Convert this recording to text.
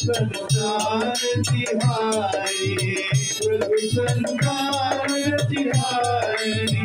संसार तिहारी प्रभु संसार तिहारी